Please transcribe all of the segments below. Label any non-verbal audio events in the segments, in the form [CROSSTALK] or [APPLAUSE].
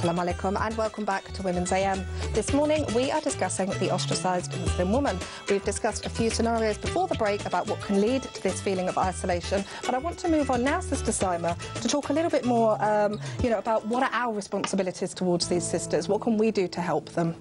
Assalamu alaikum and welcome back to Women's AM. This morning we are discussing the ostracised Muslim woman. We've discussed a few scenarios before the break about what can lead to this feeling of isolation, but I want to move on now, Sister Saima, to talk a little bit more, um, you know, about what are our responsibilities towards these sisters. What can we do to help them?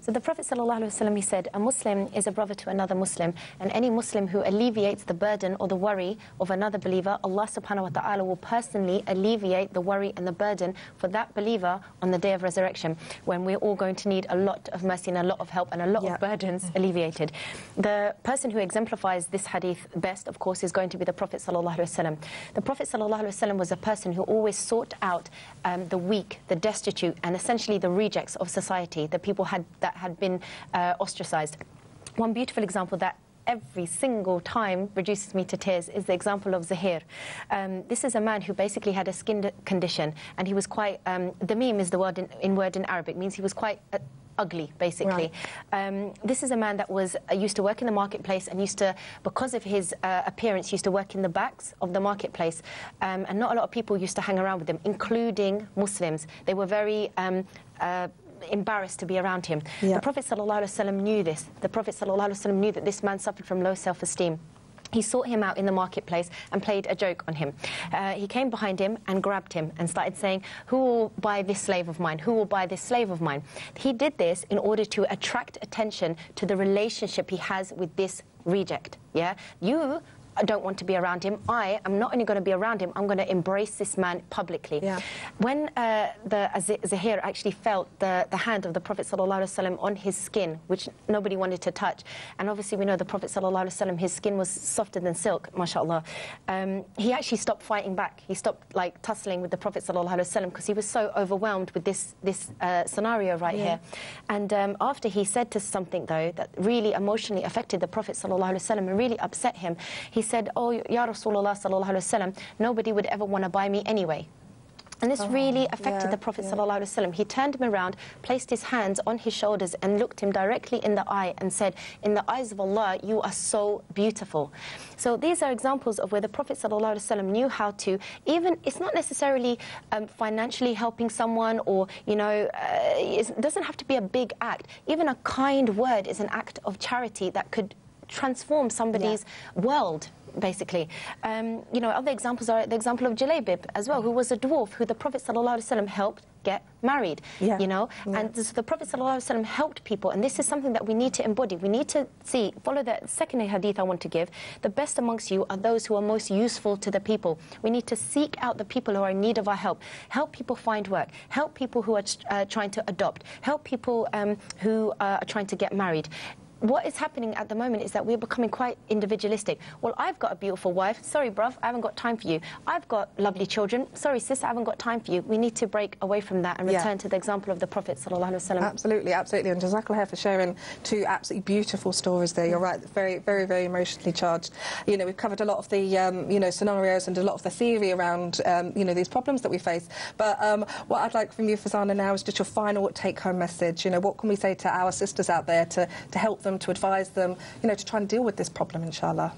So the Prophet ﷺ, he said, a Muslim is a brother to another Muslim, and any Muslim who alleviates the burden or the worry of another believer, Allah subhanahu wa ta'ala will personally alleviate the worry and the burden for that believer on the day of resurrection, when we're all going to need a lot of mercy and a lot of help and a lot of burdens alleviated. The person who exemplifies this hadith best, of course, is going to be the Prophet ﷺ. The Prophet ﷺ was a person who always sought out um, the weak, the destitute, and essentially the rejects of society, the people had, that that had been uh, ostracized. One beautiful example that every single time reduces me to tears is the example of Zahir. Um, this is a man who basically had a skin condition and he was quite, um, dameem is the word in, in word in Arabic, means he was quite uh, ugly, basically. Right. Um, this is a man that was uh, used to work in the marketplace and used to, because of his uh, appearance, used to work in the backs of the marketplace. Um, and not a lot of people used to hang around with him, including Muslims. They were very um, uh, embarrassed to be around him. The Prophet ﷺ knew this. The Prophet ﷺ knew that this man suffered from low self-esteem. He sought him out in the marketplace and played a joke on him. Uh, he came behind him and grabbed him and started saying, Who will buy this slave of mine? Who will buy this slave of mine? He did this in order to attract attention to the relationship he has with this reject. Yeah? You I don't want to be around him. I am not only going to be around him, I'm going to embrace this man publicly. Yeah. When uh, the Zahir actually felt the, the hand of the Prophet ﷺ on his skin, which nobody wanted to touch, and obviously we know the Prophet ﷺ, his skin was softer than silk, mashallah, um, he actually stopped fighting back. He stopped like tussling with the Prophet ﷺ because he was so overwhelmed with this, this uh, scenario right yeah. here. And um, after he said to something, though, that really emotionally affected the Prophet ﷺ and really upset him, he he said, oh, Ya Rasulullah sallallahu nobody would ever want to buy me anyway. And this oh, really affected yeah, the Prophet yeah. ﷺ. He turned him around, placed his hands on his shoulders and looked him directly in the eye and said, in the eyes of Allah, you are so beautiful. So these are examples of where the Prophet ﷺ knew how to, even, it's not necessarily um, financially helping someone or, you know, uh, it doesn't have to be a big act. Even a kind word is an act of charity that could transform somebody's yeah. world basically. Um, you know, other examples are the example of Jalabib as well, who was a dwarf who the Prophet ﷺ helped get married, yeah. you know. Yeah. And so the Prophet ﷺ helped people, and this is something that we need to embody. We need to see, follow the second hadith I want to give. The best amongst you are those who are most useful to the people. We need to seek out the people who are in need of our help. Help people find work. Help people who are uh, trying to adopt. Help people um, who are trying to get married what is happening at the moment is that we're becoming quite individualistic. Well, I've got a beautiful wife. Sorry, bruv, I haven't got time for you. I've got lovely children. Sorry, sis, I haven't got time for you. We need to break away from that and return yeah. to the example of the Prophet Sallallahu Alaihi Wasallam. Absolutely, absolutely. And Jazakallah for sharing two absolutely beautiful stories there. You're right, very, very, very emotionally charged. You know, we've covered a lot of the, um, you know, scenarios and a lot of the theory around, um, you know, these problems that we face. But um, what I'd like from you, Farzana, now is just your final take-home message. You know, what can we say to our sisters out there to, to help them them, to advise them, you know, to try and deal with this problem, inshallah?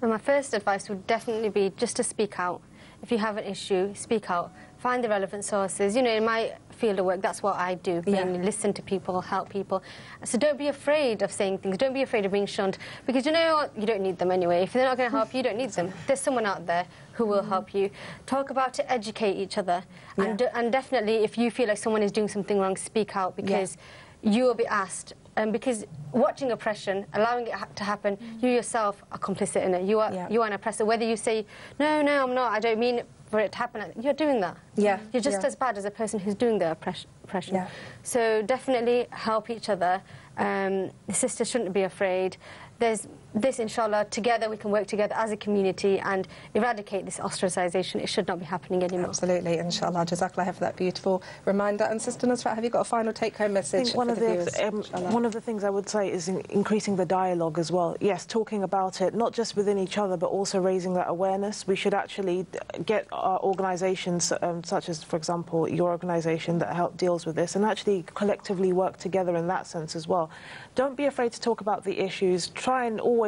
Well, my first advice would definitely be just to speak out. If you have an issue, speak out. Find the relevant sources. You know, in my field of work, that's what I do, yeah. listen to people, help people. So don't be afraid of saying things. Don't be afraid of being shunned. Because you know what? You don't need them anyway. If they're not going to help you, you don't need them. [LAUGHS] There's someone out there who will help you. Talk about to educate each other. Yeah. And, and definitely, if you feel like someone is doing something wrong, speak out because yeah. you will be asked um, because watching oppression, allowing it ha to happen, mm. you yourself are complicit in it. You are, yeah. you are an oppressor. Whether you say, no, no, I'm not, I don't mean for it to happen, you're doing that. Yeah. You're just yeah. as bad as a person who's doing the oppression. Yeah. So definitely help each other. Um, the sisters shouldn't be afraid. There's this, inshallah, together we can work together as a community and eradicate this ostracisation. It should not be happening anymore. Absolutely, inshallah. Jazakallah for that beautiful reminder. And Sister Nusrat, have you got a final take-home message one of the, the um, one of the things I would say is in increasing the dialogue as well. Yes, talking about it, not just within each other, but also raising that awareness. We should actually get our organisations, um, such as, for example, your organisation that help deals with this, and actually collectively work together in that sense as well. Don't be afraid to talk about the issues. Try and always,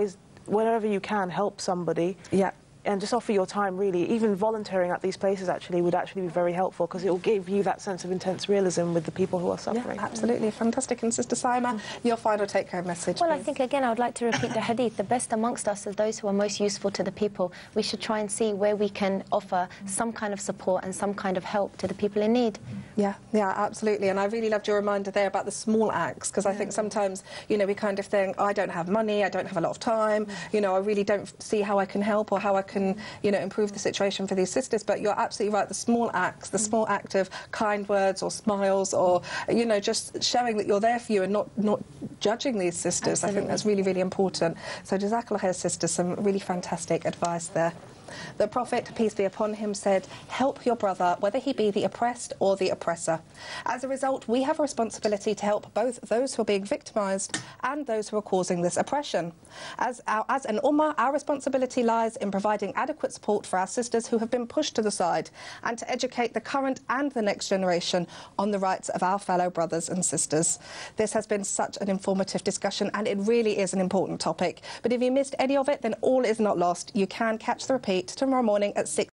whenever you can, help somebody. Yeah and just offer your time really. Even volunteering at these places actually would actually be very helpful because it will give you that sense of intense realism with the people who are suffering. Yeah, absolutely. Fantastic. And Sister Saima, your final take-home message, Well, I think again, I would like to repeat the hadith. The best amongst us are those who are most useful to the people. We should try and see where we can offer some kind of support and some kind of help to the people in need. Yeah, yeah, absolutely. And I really loved your reminder there about the small acts because I think sometimes, you know, we kind of think, I don't have money, I don't have a lot of time, you know, I really don't see how I can help or how I can, you know, improve the situation for these sisters. But you're absolutely right. The small acts, the mm. small act of kind words or smiles or, you know, just showing that you're there for you and not, not judging these sisters. I think that's really, really important. So Jazakallah khair, sisters, some really fantastic advice there. The Prophet, peace be upon him, said, Help your brother, whether he be the oppressed or the oppressor. As a result, we have a responsibility to help both those who are being victimised and those who are causing this oppression. As, our, as an Ummah, our responsibility lies in providing adequate support for our sisters who have been pushed to the side and to educate the current and the next generation on the rights of our fellow brothers and sisters. This has been such an informative discussion and it really is an important topic. But if you missed any of it, then all is not lost. You can catch the repeat tomorrow morning at 6.